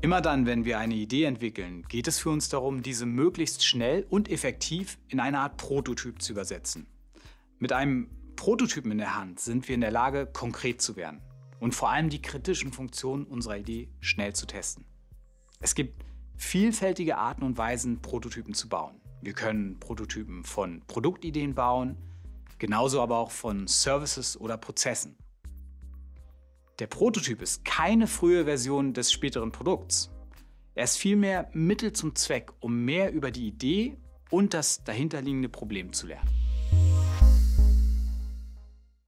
Immer dann, wenn wir eine Idee entwickeln, geht es für uns darum, diese möglichst schnell und effektiv in eine Art Prototyp zu übersetzen. Mit einem Prototypen in der Hand sind wir in der Lage, konkret zu werden und vor allem die kritischen Funktionen unserer Idee schnell zu testen. Es gibt vielfältige Arten und Weisen, Prototypen zu bauen. Wir können Prototypen von Produktideen bauen, genauso aber auch von Services oder Prozessen. Der Prototyp ist keine frühe Version des späteren Produkts. Er ist vielmehr Mittel zum Zweck, um mehr über die Idee und das dahinterliegende Problem zu lernen.